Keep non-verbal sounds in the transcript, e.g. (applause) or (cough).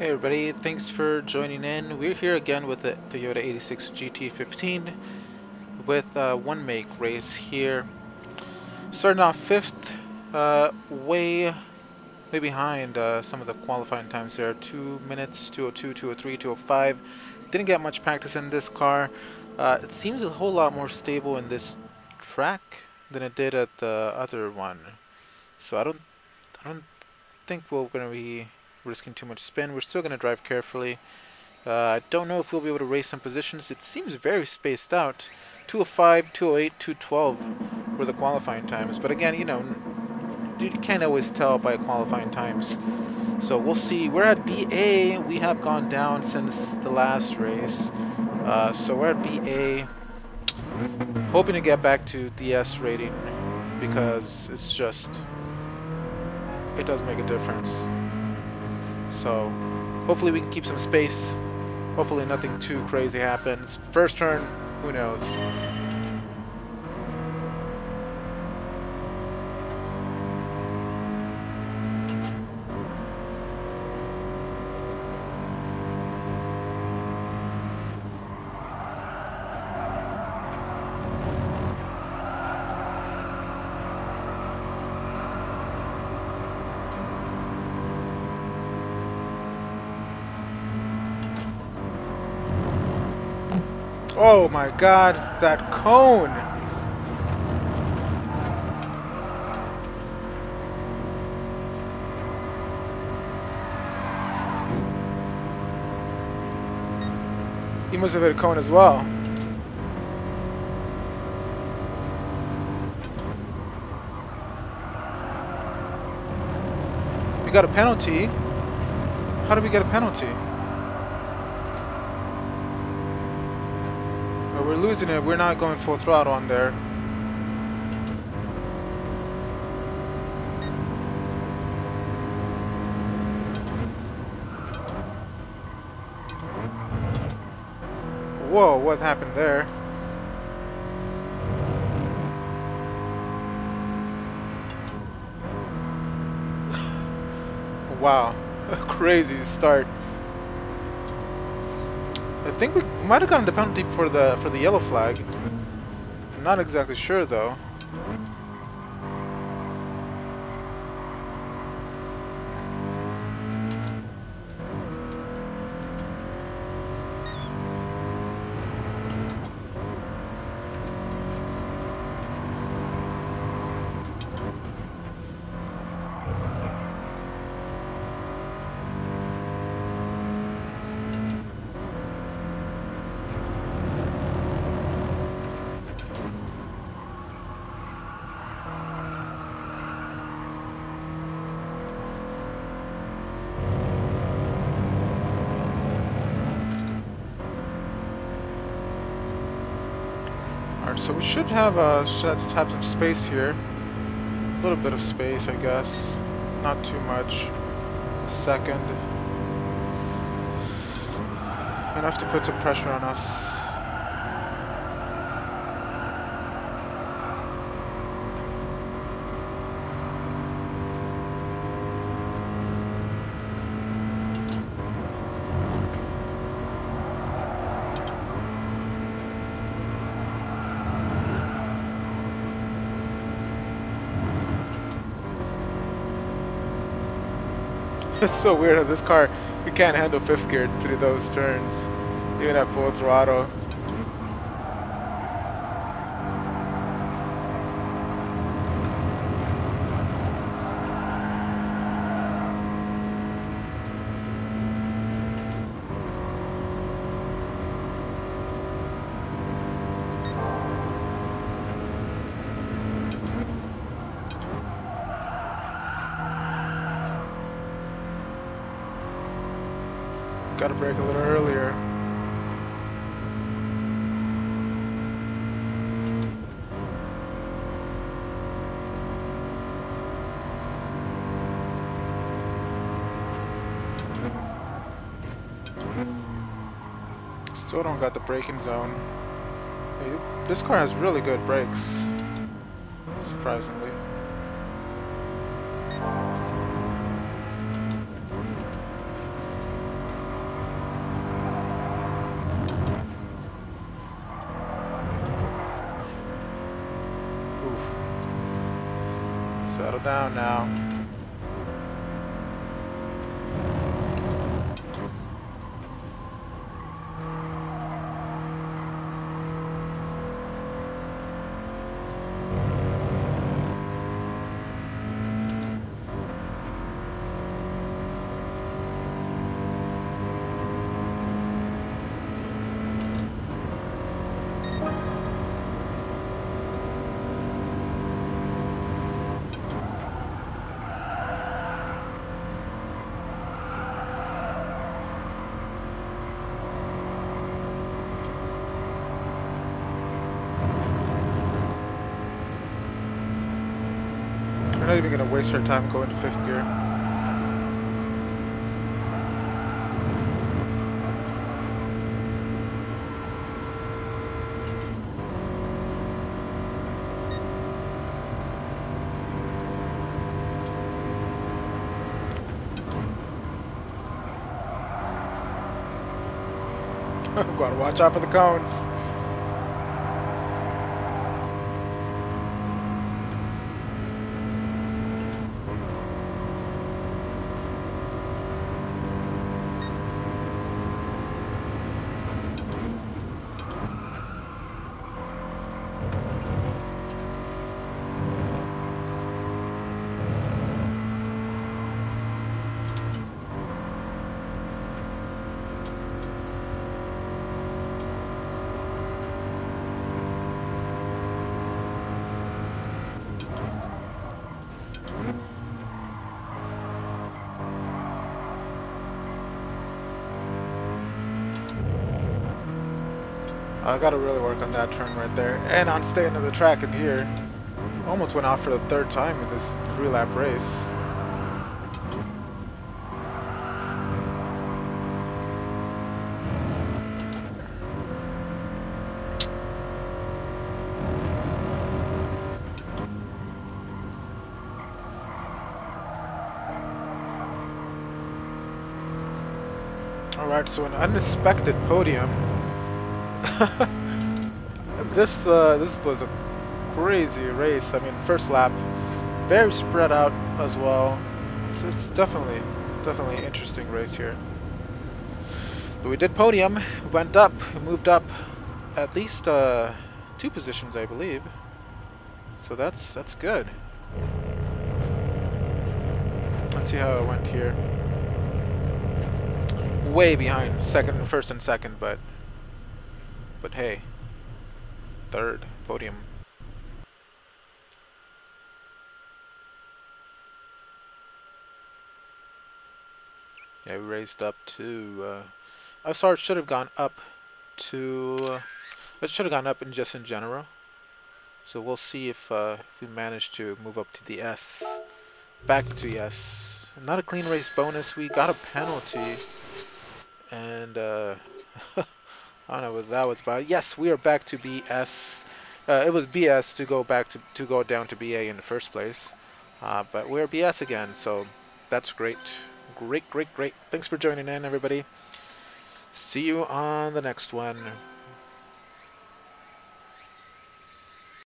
Hey everybody, thanks for joining in. We're here again with the Toyota 86 GT15 with uh, one make race here. Starting off fifth, uh, way, way behind uh, some of the qualifying times there. 2 minutes, 202, 203, 205. Didn't get much practice in this car. Uh, it seems a whole lot more stable in this track than it did at the other one. So I don't, I don't think we're going to be risking too much spin. We're still going to drive carefully. Uh, I don't know if we'll be able to race some positions. It seems very spaced out. 205, 208, 212 were the qualifying times. But again, you know, you can't always tell by qualifying times. So we'll see. We're at BA. We have gone down since the last race. Uh, so we're at BA. Hoping to get back to BS rating because it's just, it does make a difference. So hopefully we can keep some space. Hopefully nothing too crazy happens. First turn, who knows. Oh my god, that cone! He must have hit a cone as well. We got a penalty. How did we get a penalty? We're losing it. We're not going full throttle on there. Whoa, what happened there? (laughs) wow, a (laughs) crazy start. I think we might have gotten the penalty for the for the yellow flag. I'm not exactly sure though. So we should have uh, should have some space here. A little bit of space, I guess. Not too much. Second. Enough to put some pressure on us. (laughs) it's so weird how this car, You can't handle fifth gear through those turns, even at full throttle. Got to brake a little earlier. Still don't got the braking zone. This car has really good brakes, surprisingly. Down now. Not even going to waste our time going to fifth gear. (laughs) Gotta watch out for the cones. I gotta really work on that turn right there. And on staying on the track in here. Almost went off for the third time in this three lap race. Alright, so an unexpected podium. (laughs) this uh, this was a crazy race. I mean, first lap, very spread out as well. It's, it's definitely, definitely interesting race here. But we did podium, went up, moved up at least uh, two positions, I believe. So that's that's good. Let's see how it went here. Way behind second, first and second, but but hey, third podium. Yeah, we raised up to. Uh, I saw it should have gone up to. Uh, it should have gone up in just in general. So we'll see if uh, if we manage to move up to the S, back to S. Not a clean race bonus. We got a penalty, and uh, (laughs) I don't know what that was about. Yes, we are back to BS. Uh, it was BS to go back to to go down to BA in the first place, uh, but we're BS again. So that's great. Great, great, great. Thanks for joining in, everybody. See you on the next one.